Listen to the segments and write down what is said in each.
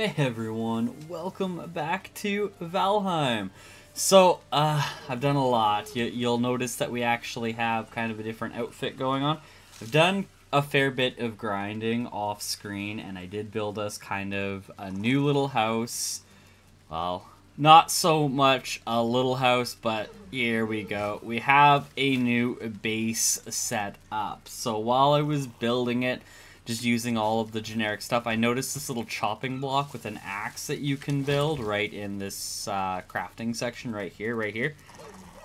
Hey everyone, welcome back to Valheim. So, uh, I've done a lot. You, you'll notice that we actually have kind of a different outfit going on. I've done a fair bit of grinding off screen, and I did build us kind of a new little house. Well, not so much a little house, but here we go. We have a new base set up. So while I was building it, just using all of the generic stuff. I noticed this little chopping block with an axe that you can build right in this uh, crafting section right here, right here.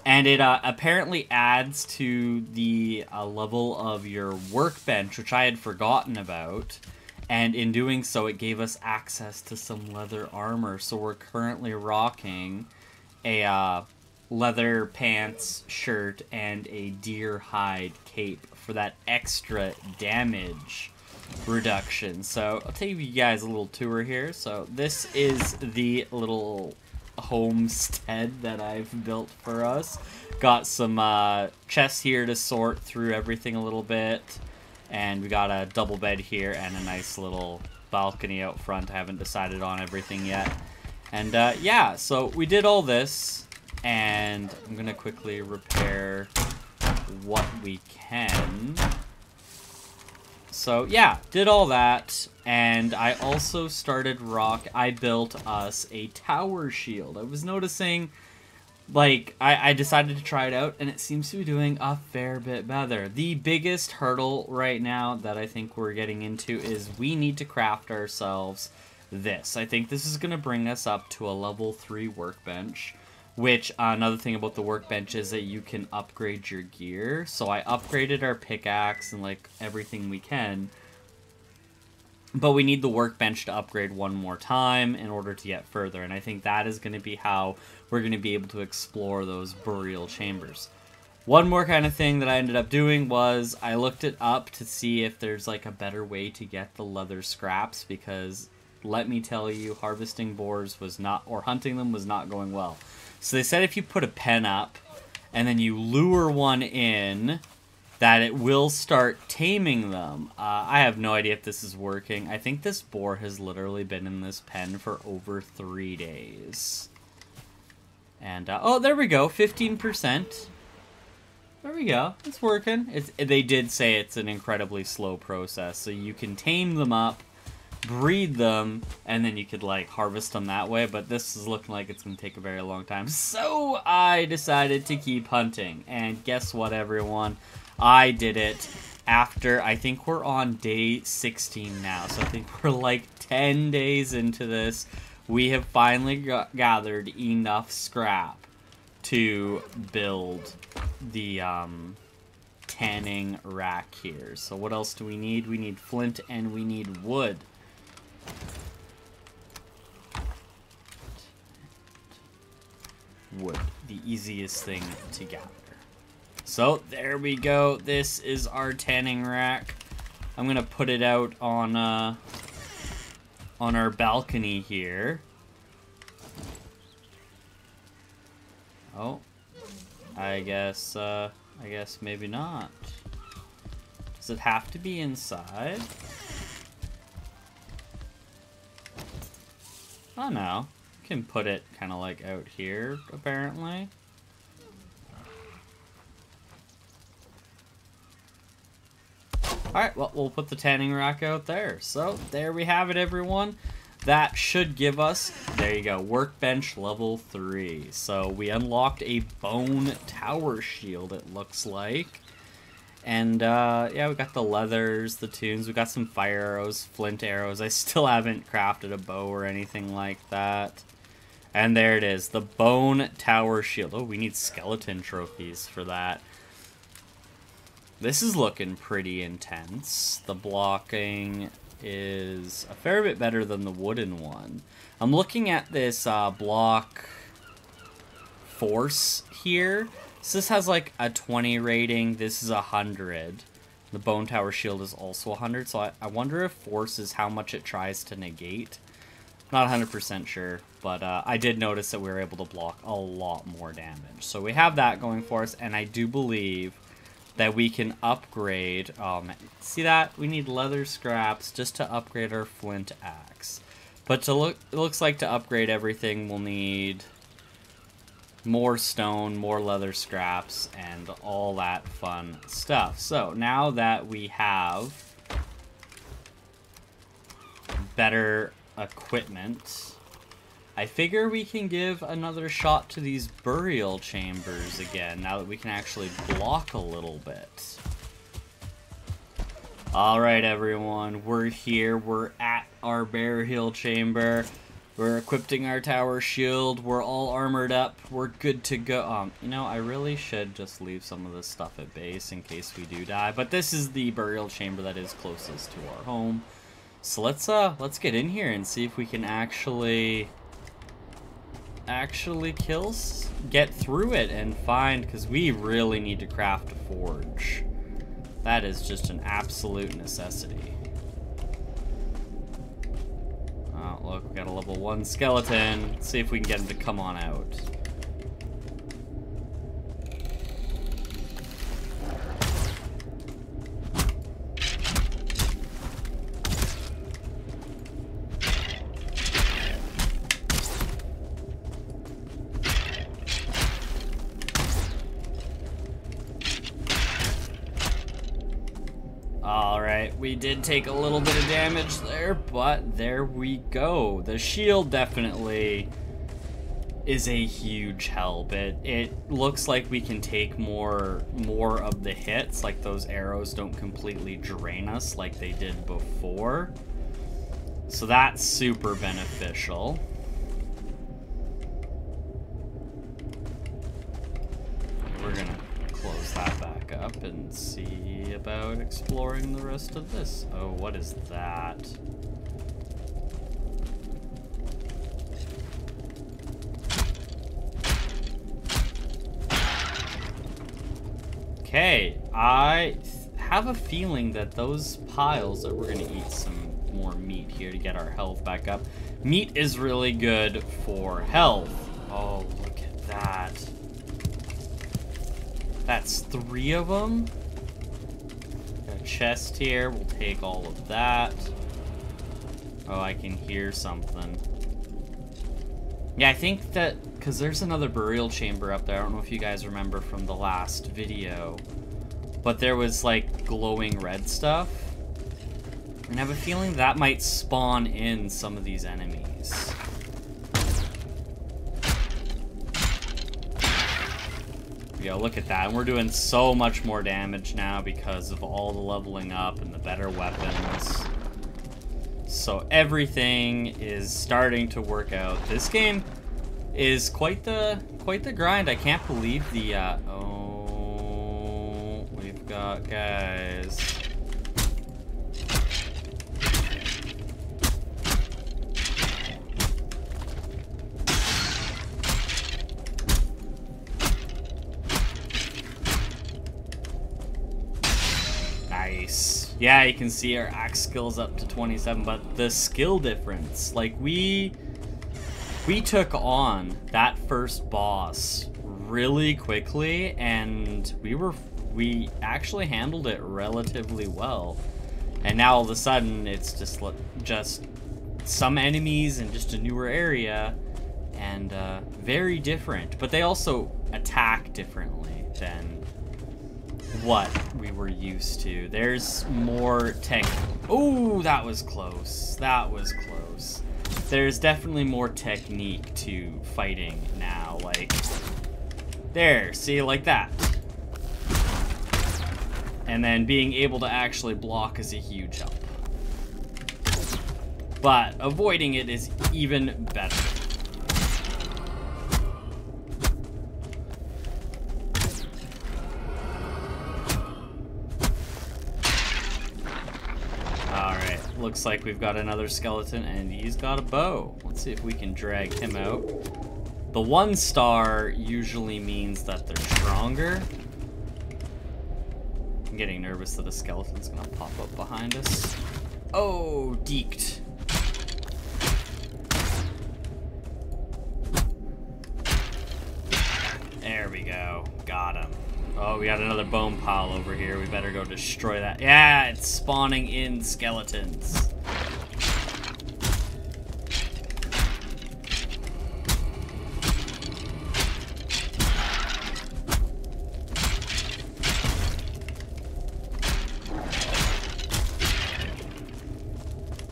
And it uh, apparently adds to the uh, level of your workbench, which I had forgotten about. And in doing so, it gave us access to some leather armor. So we're currently rocking a uh, leather pants, shirt, and a deer hide cape for that extra damage reduction. So I'll take you guys a little tour here. So this is the little homestead that I've built for us. Got some uh, chests here to sort through everything a little bit. And we got a double bed here and a nice little balcony out front. I haven't decided on everything yet. And uh, yeah, so we did all this. And I'm going to quickly repair what we can. So yeah, did all that, and I also started rock. I built us a tower shield. I was noticing, like, I, I decided to try it out, and it seems to be doing a fair bit better. The biggest hurdle right now that I think we're getting into is we need to craft ourselves this. I think this is going to bring us up to a level 3 workbench. Which, uh, another thing about the workbench is that you can upgrade your gear. So I upgraded our pickaxe and, like, everything we can. But we need the workbench to upgrade one more time in order to get further. And I think that is going to be how we're going to be able to explore those burial chambers. One more kind of thing that I ended up doing was I looked it up to see if there's, like, a better way to get the leather scraps. Because, let me tell you, harvesting boars was not, or hunting them was not going well. So they said if you put a pen up and then you lure one in, that it will start taming them. Uh, I have no idea if this is working. I think this boar has literally been in this pen for over three days. And, uh, oh, there we go, 15%. There we go, it's working. It's, they did say it's an incredibly slow process, so you can tame them up breed them, and then you could like harvest them that way. But this is looking like it's gonna take a very long time. So I decided to keep hunting, and guess what, everyone? I did it after I think we're on day 16 now. So I think we're like 10 days into this. We have finally gathered enough scrap to build the um, tanning rack here. So what else do we need? We need flint and we need wood. Wood, the easiest thing to gather. So, there we go. This is our tanning rack. I'm gonna put it out on, uh, on our balcony here. Oh, I guess, uh, I guess maybe not. Does it have to be inside? Oh no. Can put it kind of like out here, apparently. Alright, well, we'll put the tanning rack out there. So, there we have it, everyone. That should give us, there you go, workbench level 3. So, we unlocked a bone tower shield, it looks like. And uh, yeah, we got the leathers, the tunes, we got some fire arrows, flint arrows. I still haven't crafted a bow or anything like that. And there it is, the bone tower shield. Oh, we need skeleton trophies for that. This is looking pretty intense. The blocking is a fair bit better than the wooden one. I'm looking at this uh, block force here. So this has like a 20 rating. This is a 100. The Bone Tower Shield is also 100. So I, I wonder if Force is how much it tries to negate. Not 100% sure. But uh, I did notice that we were able to block a lot more damage. So we have that going for us. And I do believe that we can upgrade. Um, see that? We need leather scraps just to upgrade our flint axe. But to look, it looks like to upgrade everything, we'll need more stone, more leather scraps, and all that fun stuff. So now that we have better equipment, I figure we can give another shot to these burial chambers again, now that we can actually block a little bit. Alright everyone, we're here, we're at our burial chamber. We're equipping our tower shield, we're all armored up, we're good to go. Um, you know, I really should just leave some of this stuff at base in case we do die, but this is the burial chamber that is closest to our home. So let's, uh, let's get in here and see if we can actually actually kills get through it and find because we really need to craft a forge that is just an absolute necessity got a level one skeleton. Let's see if we can get him to come on out did take a little bit of damage there, but there we go. The shield definitely is a huge help. It it looks like we can take more more of the hits, like those arrows don't completely drain us like they did before. So that's super beneficial. We're gonna close that back up and see about exploring the rest of this. Oh, what is that? Okay, I have a feeling that those piles that we're gonna eat some more meat here to get our health back up. Meat is really good for health. Oh, look at that. That's three of them. Got a chest here. We'll take all of that. Oh, I can hear something. Yeah, I think that... Because there's another burial chamber up there. I don't know if you guys remember from the last video. But there was, like, glowing red stuff. And I have a feeling that might spawn in some of these enemies. Look at that. And we're doing so much more damage now because of all the leveling up and the better weapons. So everything is starting to work out. This game is quite the quite the grind. I can't believe the uh, oh we've got guys. Yeah, you can see our axe skills up to 27, but the skill difference, like we we took on that first boss really quickly and we were we actually handled it relatively well. And now all of a sudden it's just just some enemies in just a newer area and uh, very different, but they also attack differently than what we were used to. There's more tech. Oh, that was close. That was close. There's definitely more technique to fighting now. Like, there, see, like that. And then being able to actually block is a huge help. But avoiding it is even better. Looks like we've got another skeleton, and he's got a bow. Let's see if we can drag him out. The one star usually means that they're stronger. I'm getting nervous that a skeleton's gonna pop up behind us. Oh, deeked. There we go. Got him. Oh, we got another bone pile over here. We better go destroy that. Yeah, it's spawning in skeletons.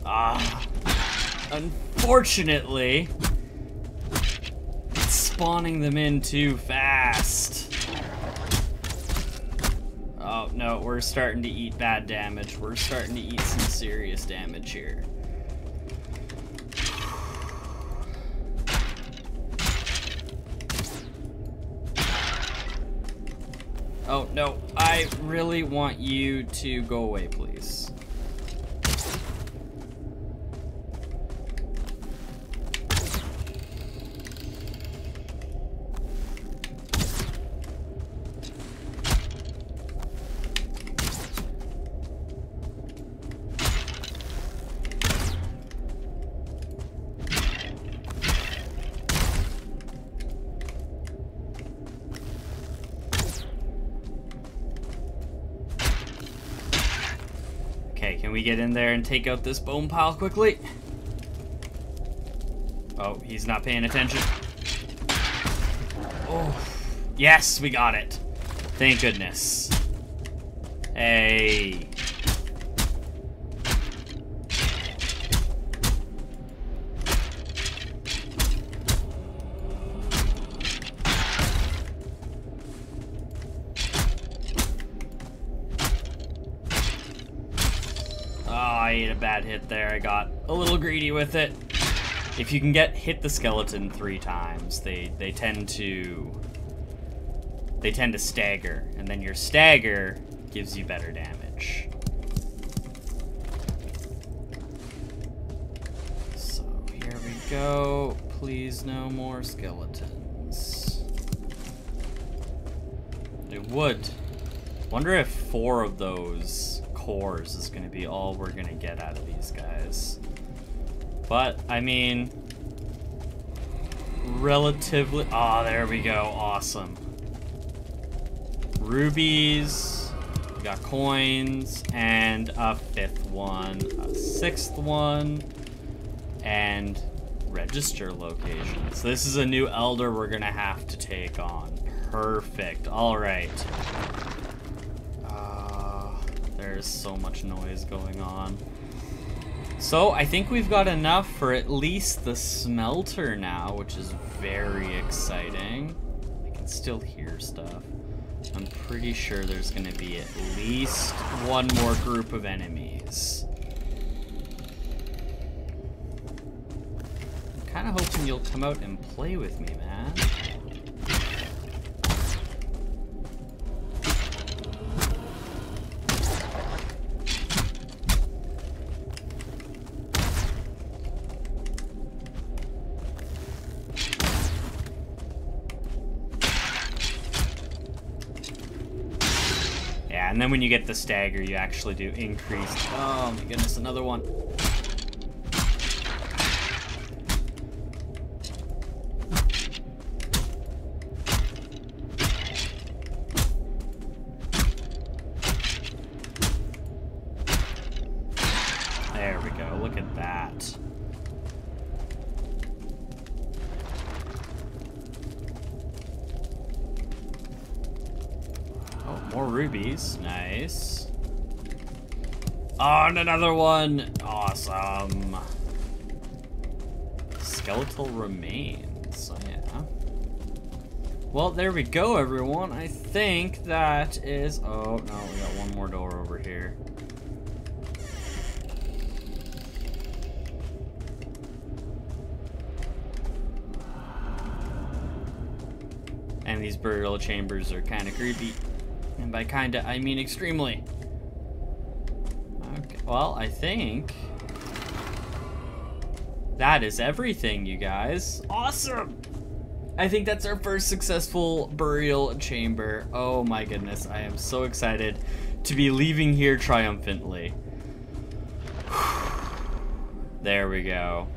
Ah. Unfortunately, it's spawning them in too fast. We're starting to eat bad damage. We're starting to eat some serious damage here. Oh, no. I really want you to go away, please. We get in there and take out this bone pile quickly? Oh, he's not paying attention. Oh, yes, we got it. Thank goodness. Hey. Hit there. I got a little greedy with it. If you can get hit the skeleton three times, they they tend to they tend to stagger, and then your stagger gives you better damage. So here we go. Please no more skeletons. It would. Wonder if four of those cores is going to be all we're going to get out of these guys. But, I mean, relatively... Ah, oh, there we go. Awesome. Rubies, we got coins, and a fifth one, a sixth one, and register location. So this is a new elder we're going to have to take on. Perfect. All right. There's so much noise going on. So I think we've got enough for at least the smelter now, which is very exciting. I can still hear stuff. I'm pretty sure there's going to be at least one more group of enemies. I'm kind of hoping you'll come out and play with me, man. Then when you get the stagger, you actually do increase. Oh my goodness, another one. There we go, look at that. Oh, more rubies. Nice. Oh, and another one. Awesome. Skeletal remains. Oh, yeah. Well, there we go, everyone. I think that is... Oh, no, we got one more door over here. And these burial chambers are kind of creepy. And by kinda, I mean extremely. Well, I think... That is everything, you guys. Awesome! I think that's our first successful burial chamber. Oh my goodness, I am so excited to be leaving here triumphantly. there we go.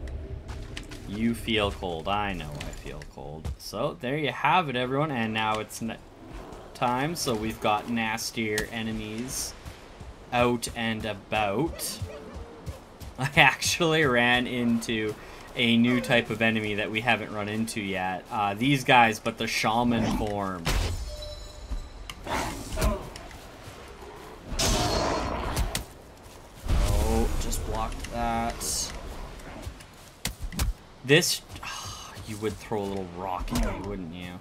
You feel cold. I know I feel cold. So there you have it, everyone. And now it's time, so we've got nastier enemies out and about. I actually ran into a new type of enemy that we haven't run into yet. Uh, these guys, but the shaman form. Oh, just blocked that. This, you would throw a little rock at me, wouldn't you?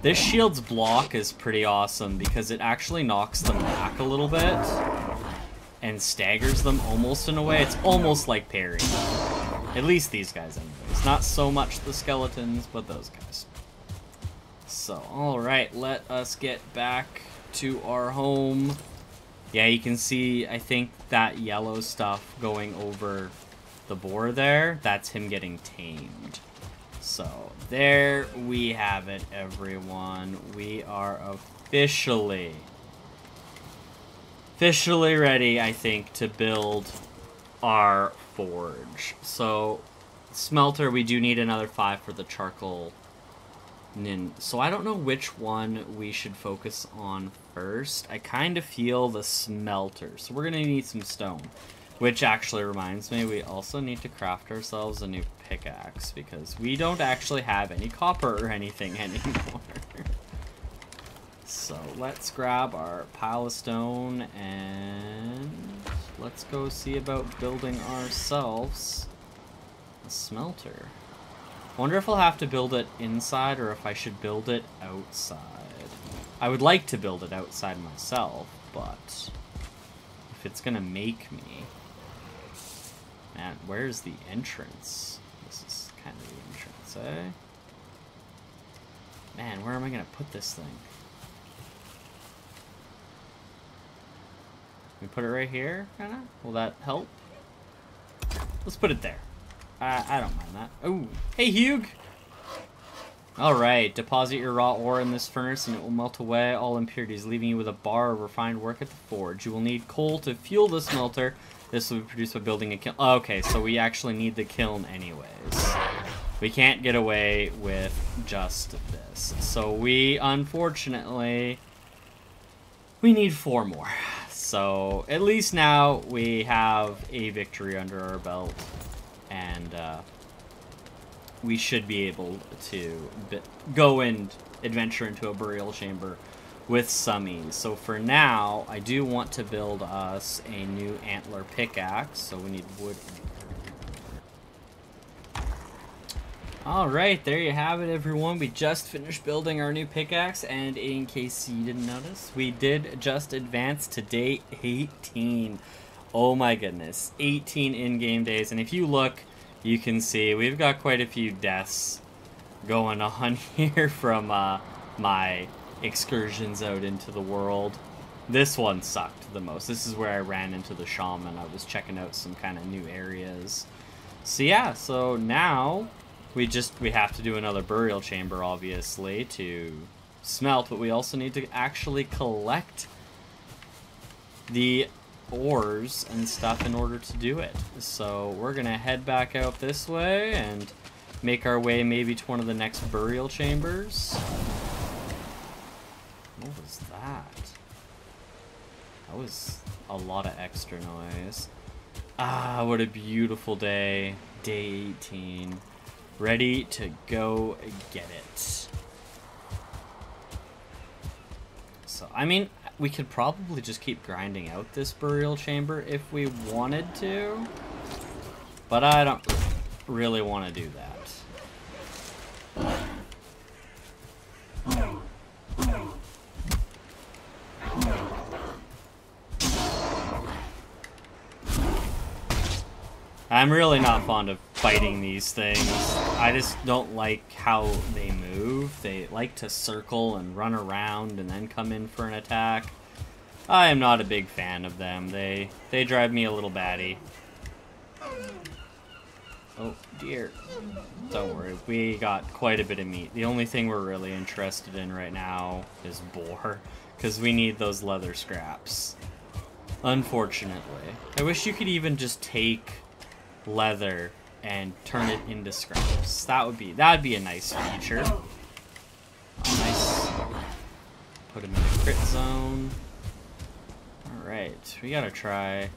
This shield's block is pretty awesome because it actually knocks them back a little bit and staggers them almost in a way. It's almost like parry. At least these guys anyways. Not so much the skeletons, but those guys. So, alright, let us get back to our home. Yeah, you can see, I think, that yellow stuff going over the boar there. That's him getting tamed. So, there we have it, everyone. We are officially, officially ready, I think, to build our forge. So, smelter, we do need another five for the charcoal kiln. So I don't know which one we should focus on first. I kind of feel the smelter. So we're going to need some stone. Which actually reminds me, we also need to craft ourselves a new pickaxe because we don't actually have any copper or anything anymore. So let's grab our pile of stone and let's go see about building ourselves a smelter. Wonder if I'll have to build it inside or if I should build it outside. I would like to build it outside myself, but if it's gonna make me... Man, where's the entrance? This is kind of the entrance, eh? Man, where am I gonna put this thing? We put it right here, kinda? Will that help? Let's put it there. I, I don't mind that. Oh, hey, Hugh! Alright, deposit your raw ore in this furnace and it will melt away all impurities, leaving you with a bar of refined work at the forge. You will need coal to fuel the smelter. This will be produced by building a kiln. Okay, so we actually need the kiln anyways. We can't get away with just this. So we, unfortunately, we need four more. So at least now we have a victory under our belt and uh, we should be able to go and adventure into a burial chamber with some ease. So for now, I do want to build us a new antler pickaxe, so we need wood. Alright, there you have it everyone. We just finished building our new pickaxe, and in case you didn't notice, we did just advance to day 18. Oh my goodness, 18 in-game days. And if you look, you can see we've got quite a few deaths going on here from uh, my excursions out into the world. This one sucked the most. This is where I ran into the shaman. I was checking out some kind of new areas. So yeah, so now we just we have to do another burial chamber obviously to smelt, but we also need to actually collect the ores and stuff in order to do it. So we're gonna head back out this way and make our way maybe to one of the next burial chambers. What was that? That was a lot of extra noise. Ah, what a beautiful day. Day 18. Ready to go get it. So, I mean, we could probably just keep grinding out this burial chamber if we wanted to. But I don't really want to do that. I'm really not fond of fighting these things. I just don't like how they move. They like to circle and run around and then come in for an attack. I am not a big fan of them. They they drive me a little batty. Oh dear. Don't worry, we got quite a bit of meat. The only thing we're really interested in right now is boar, because we need those leather scraps. Unfortunately. I wish you could even just take leather and turn it into scraps. That would be that would be a nice feature. Nice. Put him in the crit zone. Alright, we gotta try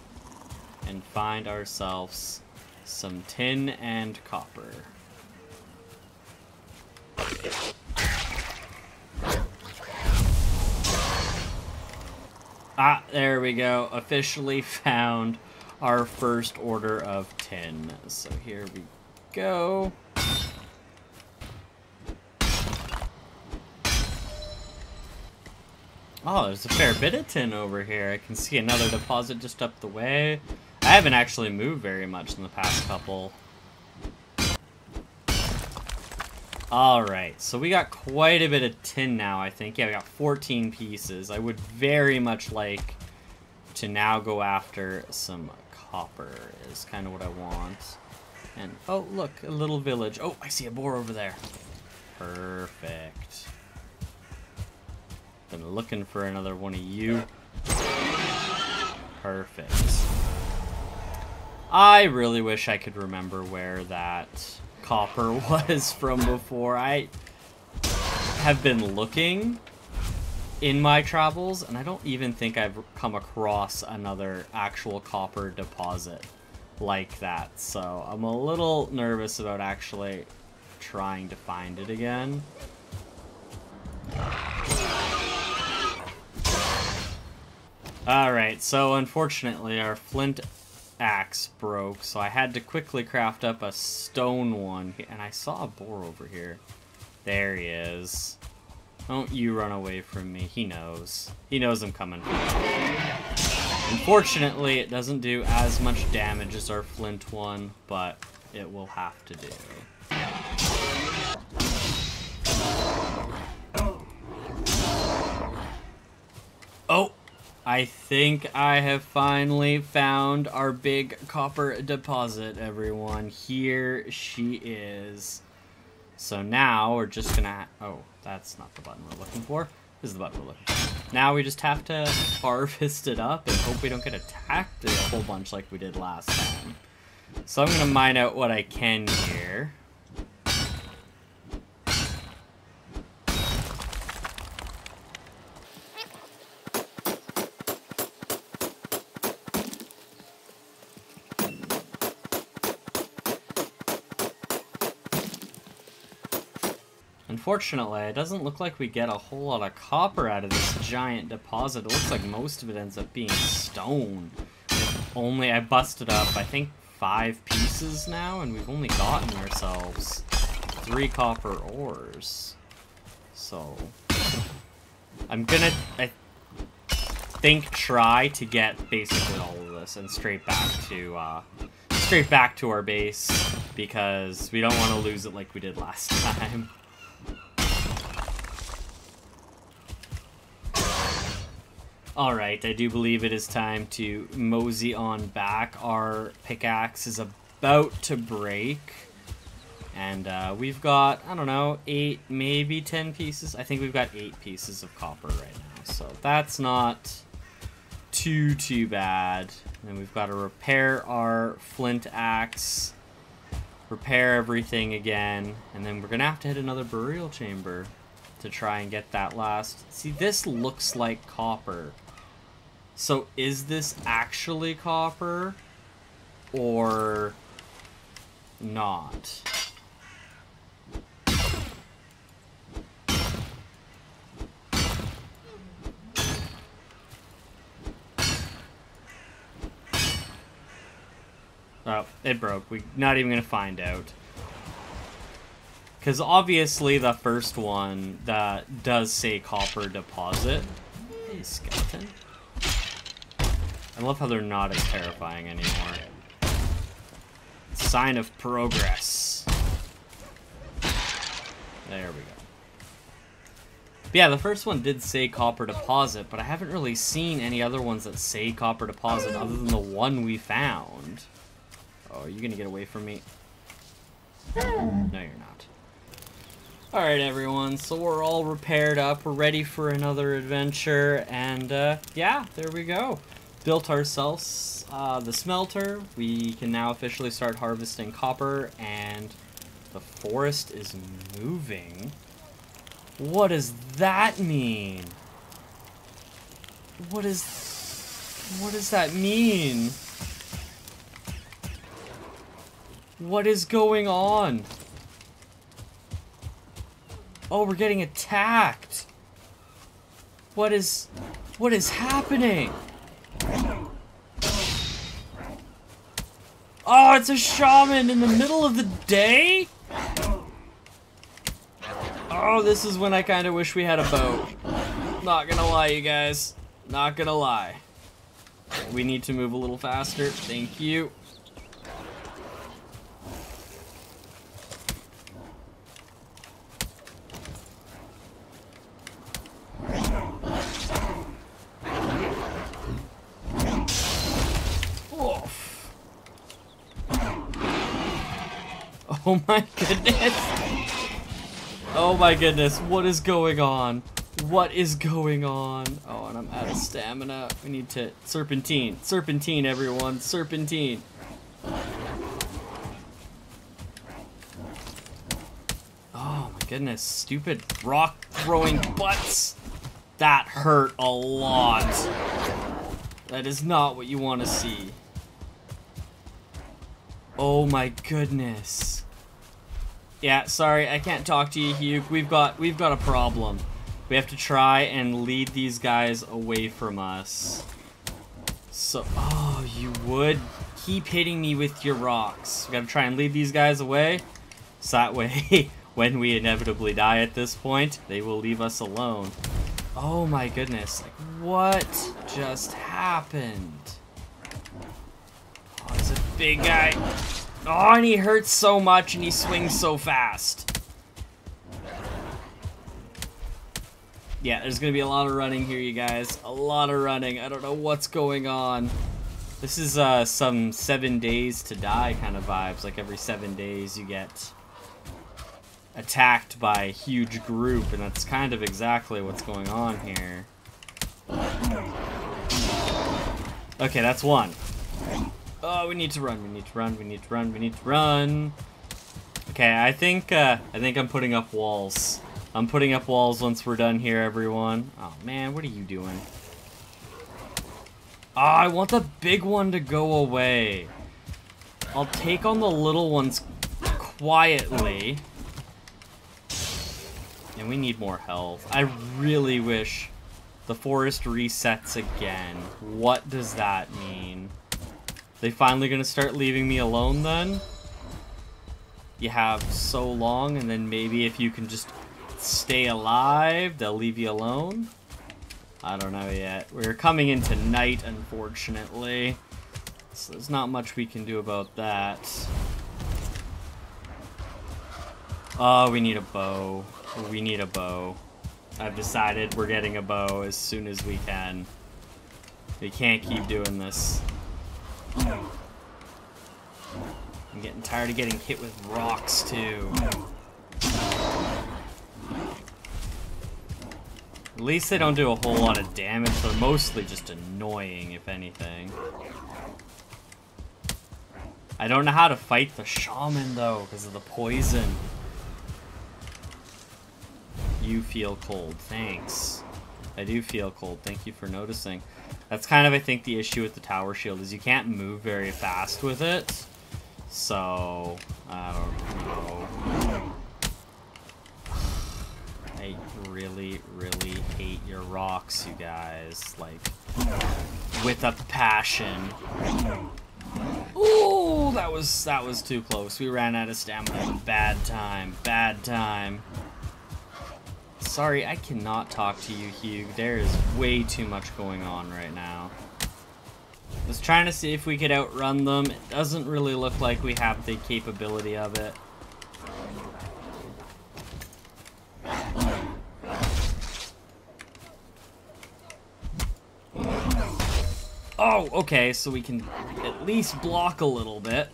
and find ourselves some tin and copper. Ah, there we go. Officially found our first order of 10. So here we go. Oh, there's a fair bit of tin over here. I can see another deposit just up the way. I haven't actually moved very much in the past couple. Alright, so we got quite a bit of tin now, I think. Yeah, we got 14 pieces. I would very much like to now go after some copper is kind of what I want. And, oh, look, a little village. Oh, I see a boar over there. Perfect. Been looking for another one of you. Perfect. I really wish I could remember where that copper was from before. I have been looking in my travels, and I don't even think I've come across another actual copper deposit like that. So I'm a little nervous about actually trying to find it again. Alright, so unfortunately our flint axe broke, so I had to quickly craft up a stone one. And I saw a boar over here. There he is. Don't you run away from me. He knows. He knows I'm coming Unfortunately, it doesn't do as much damage as our flint one, but it will have to do. Oh! I think I have finally found our big copper deposit, everyone. Here she is. So now we're just gonna... Oh, that's not the button we're looking for. This is the button we're looking for. Now we just have to harvest it up and hope we don't get attacked a whole bunch like we did last time. So I'm gonna mine out what I can here. Unfortunately, it doesn't look like we get a whole lot of copper out of this giant deposit. It looks like most of it ends up being stone. Only, I busted up, I think, five pieces now, and we've only gotten ourselves three copper ores. So, I'm gonna, I think, try to get basically all of this and straight back to, uh, straight back to our base, because we don't want to lose it like we did last time. Alright, I do believe it is time to mosey on back. Our pickaxe is about to break. And uh, we've got, I don't know, eight, maybe ten pieces. I think we've got eight pieces of copper right now. So that's not too, too bad. And we've got to repair our flint axe, repair everything again, and then we're going to have to hit another burial chamber to try and get that last. See, this looks like copper. So is this actually copper or not? Oh, it broke. We're not even going to find out. Because obviously the first one that does say copper deposit. Hey, skeleton. I love how they're not as terrifying anymore. Sign of progress. There we go. But yeah, the first one did say copper deposit, but I haven't really seen any other ones that say copper deposit other than the one we found. Oh, are you gonna get away from me? No, you're not. Alright everyone, so we're all repaired up, we're ready for another adventure, and uh, yeah, there we go built ourselves uh, the smelter. We can now officially start harvesting copper, and the forest is moving. What does that mean? What is... What does that mean? What is going on? Oh, we're getting attacked. What is... What is happening? It's a shaman in the middle of the day? Oh, this is when I kind of wish we had a boat. Not gonna lie, you guys. Not gonna lie. We need to move a little faster. Thank you. Oh my goodness. Oh my goodness, what is going on? What is going on? Oh, and I'm out of stamina. We need to... Serpentine. Serpentine, everyone. Serpentine. Oh my goodness. Stupid rock throwing butts. That hurt a lot. That is not what you want to see. Oh my goodness. Yeah, sorry, I can't talk to you, Hugh. We've got we've got a problem. We have to try and lead these guys away from us. So, oh, you would keep hitting me with your rocks. We gotta try and lead these guys away. So that way, when we inevitably die at this point, they will leave us alone. Oh my goodness, like what just happened? Oh, there's a big guy. Oh, and he hurts so much and he swings so fast. Yeah, there's gonna be a lot of running here, you guys. A lot of running. I don't know what's going on. This is uh, some seven days to die kind of vibes. Like every seven days you get attacked by a huge group, and that's kind of exactly what's going on here. Okay, that's one. Oh, we need to run, we need to run, we need to run, we need to run. Okay, I think, uh, I think I'm putting up walls. I'm putting up walls once we're done here, everyone. Oh, man, what are you doing? Oh, I want the big one to go away. I'll take on the little ones quietly. And we need more health. I really wish the forest resets again. What does that mean? They finally gonna start leaving me alone then? You have so long, and then maybe if you can just stay alive, they'll leave you alone? I don't know yet. We're coming into night, unfortunately. So there's not much we can do about that. Oh, we need a bow. We need a bow. I've decided we're getting a bow as soon as we can. We can't keep doing this. I'm getting tired of getting hit with rocks, too. At least they don't do a whole lot of damage. They're mostly just annoying, if anything. I don't know how to fight the shaman, though, because of the poison. You feel cold. Thanks. I do feel cold. Thank you for noticing. That's kind of, I think, the issue with the tower shield is you can't move very fast with it. So, I don't know. I really, really hate your rocks, you guys. Like, with a passion. Ooh, that was that was too close. We ran out of stamina. Bad time. Bad time. Sorry, I cannot talk to you, Hugh. There is way too much going on right now. I was trying to see if we could outrun them. It doesn't really look like we have the capability of it. Oh, okay, so we can at least block a little bit.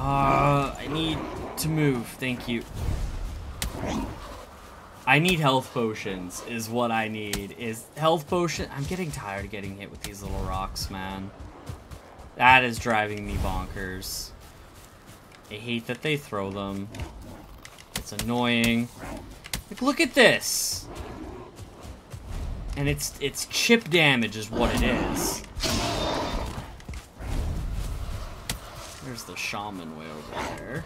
Uh, I need to move, thank you. I need health potions, is what I need. Is health potion... I'm getting tired of getting hit with these little rocks, man. That is driving me bonkers. I hate that they throw them. It's annoying. Like, look at this! And it's it's chip damage is what it is. There's the shaman way over there.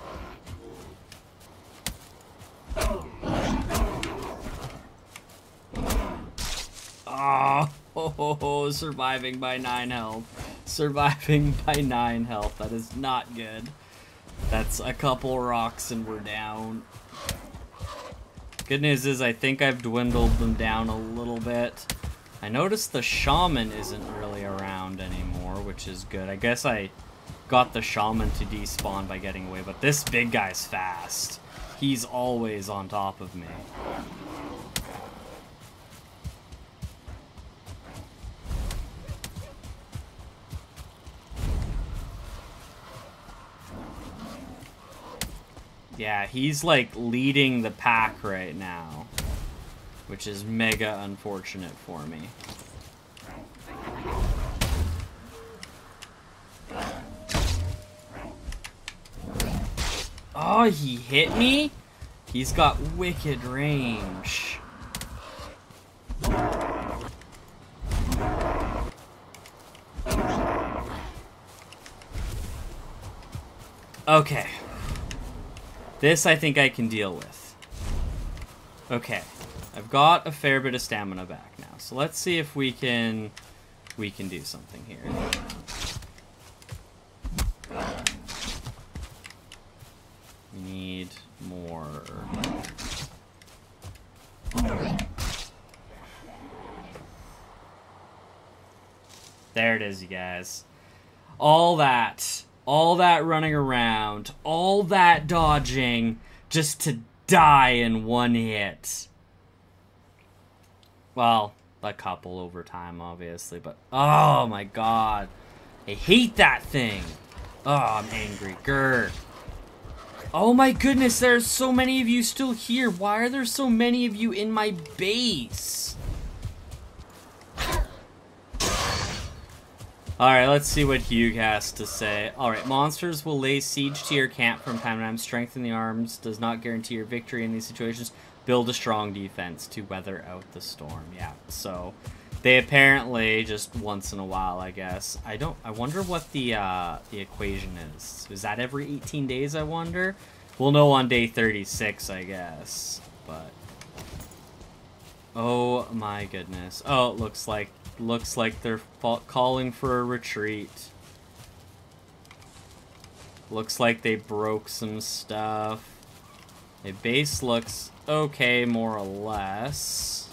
Oh, surviving by 9 health. Surviving by 9 health. That is not good. That's a couple rocks and we're down. Good news is I think I've dwindled them down a little bit. I noticed the shaman isn't really around anymore, which is good. I guess I got the shaman to despawn by getting away, but this big guy's fast. He's always on top of me. Yeah, he's like leading the pack right now, which is mega unfortunate for me. Oh, he hit me? He's got wicked range. Okay. This I think I can deal with. Okay. I've got a fair bit of stamina back now. So let's see if we can we can do something here. We need more. There it is, you guys. All that all that running around, all that dodging, just to die in one hit. Well, a couple over time, obviously, but oh my god. I hate that thing. Oh, I'm angry. Grr. Oh my goodness, there's so many of you still here. Why are there so many of you in my base? Alright, let's see what Hugh has to say. Alright, monsters will lay siege to your camp from time to time. Strengthen the arms does not guarantee your victory in these situations. Build a strong defense to weather out the storm. Yeah, so they apparently just once in a while, I guess. I don't. I wonder what the uh, the equation is. Is that every 18 days? I wonder. We'll know on day 36, I guess. But oh my goodness. Oh, it looks like looks like they're calling for a retreat. Looks like they broke some stuff. The base looks okay, more or less.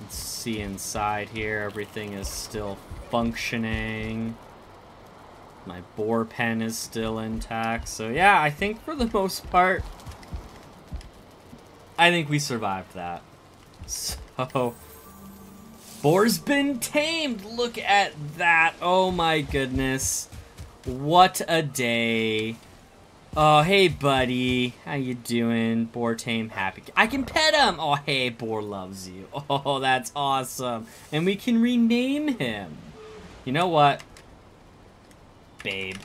Let's see inside here. Everything is still functioning. My boar pen is still intact. So yeah, I think for the most part, I think we survived that. So, Boar's been tamed. Look at that. Oh my goodness. What a day. Oh, hey, buddy. How you doing? Boar tame happy. I can pet him. Oh, hey, Boar loves you. Oh, that's awesome. And we can rename him. You know what? Babe.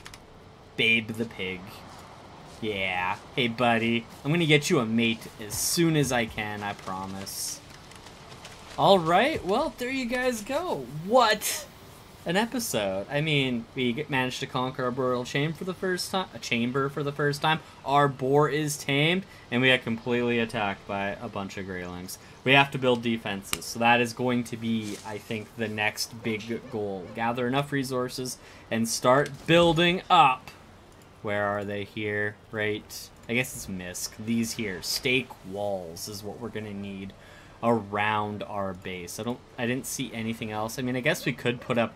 Babe the pig. Yeah. Hey, buddy. I'm gonna get you a mate as soon as I can, I promise. Alright, well, there you guys go. What an episode. I mean, we managed to conquer a burial chamber for the first time, a chamber for the first time. Our boar is tamed, and we got completely attacked by a bunch of greylings. We have to build defenses, so that is going to be, I think, the next big goal. Gather enough resources and start building up. Where are they here? Right. I guess it's misc. These here. Stake walls is what we're going to need around our base. I don't I didn't see anything else. I mean, I guess we could put up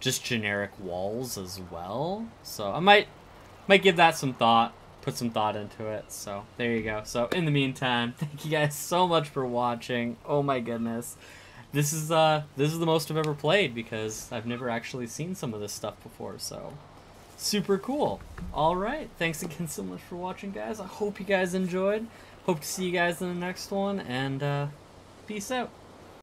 just generic walls as well. So, I might might give that some thought, put some thought into it. So, there you go. So, in the meantime, thank you guys so much for watching. Oh my goodness. This is uh this is the most I've ever played because I've never actually seen some of this stuff before. So, super cool. All right. Thanks again so much for watching, guys. I hope you guys enjoyed. Hope to see you guys in the next one, and uh, peace out.